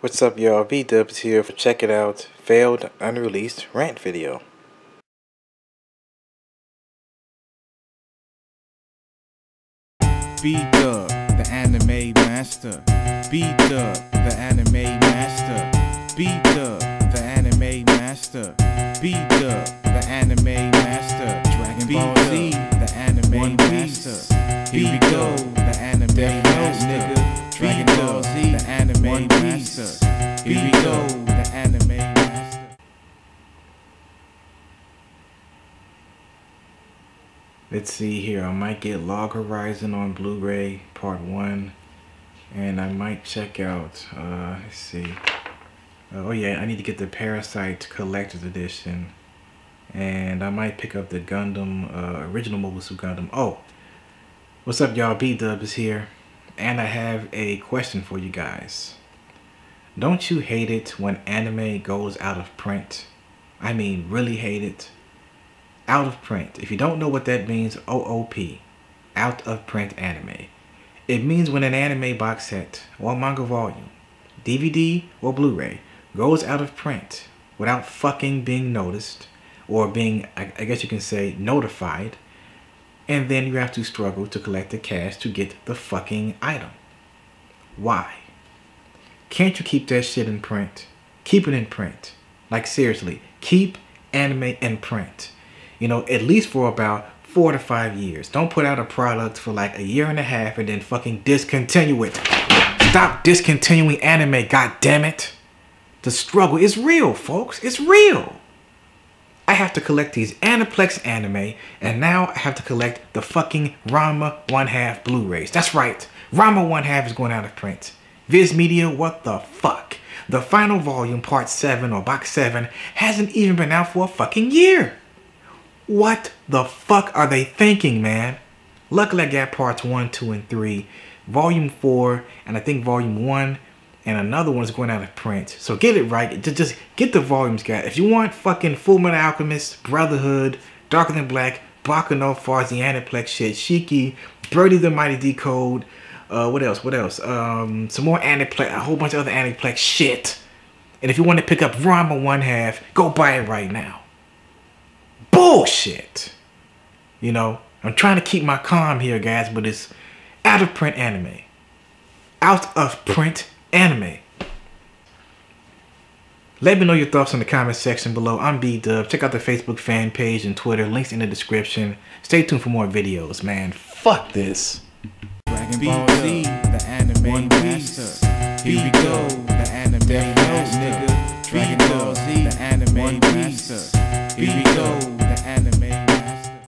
What's up y'all, B-Dubs here for checking out failed unreleased rant video. B-Dub, the anime master. B-Dub, the anime master. B-Dub, the anime master. Here we go, the anime master. Let's see here, I might get Log Horizon on Blu-ray Part 1. And I might check out, uh, let's see. Uh, oh yeah, I need to get the Parasyte Collector's Edition. And I might pick up the Gundam, uh, original Mobile Suit Gundam. Oh, what's up y'all, B-Dub is here. And I have a question for you guys. Don't you hate it when anime goes out of print? I mean, really hate it? Out of print. If you don't know what that means, OOP. Out of print anime. It means when an anime box set or manga volume, DVD or Blu-ray, goes out of print without fucking being noticed or being, I guess you can say, notified, and then you have to struggle to collect the cash to get the fucking item. Why? Can't you keep that shit in print? Keep it in print. Like seriously, keep anime in print you know, at least for about four to five years. Don't put out a product for like a year and a half and then fucking discontinue it. Stop discontinuing anime, god damn it. The struggle is real, folks. It's real. I have to collect these Aniplex anime, and now I have to collect the fucking Ranma 1 half Blu-rays. That's right, Ranma 1 half is going out of print. Viz Media, what the fuck? The final volume, part 7 or box 7, hasn't even been out for a fucking year. What the fuck are they thinking, man? Luckily, I got parts 1, 2, and 3. Volume 4, and I think Volume 1, and another one is going out of print. So get it right. Just get the volumes, guys. If you want fucking Full Metal Alchemist, Brotherhood, Darker Than Black, Baccano, Farsi, Aniplex shit, Shiki, Birdy the Mighty Decode, uh, what else? What else? Um, some more Aniplex, a whole bunch of other Aniplex shit. And if you want to pick up Ranma 1 half, go buy it right now bullshit. You know, I'm trying to keep my calm here, guys, but it's out of print anime. Out of print anime. Let me know your thoughts in the comment section below. I'm B-Dub. Check out the Facebook fan page and Twitter. Links in the description. Stay tuned for more videos, man. Fuck this. Dragon Ball Z, the anime master. Here we go, the anime master. Dragon Ball Z, the anime master. Here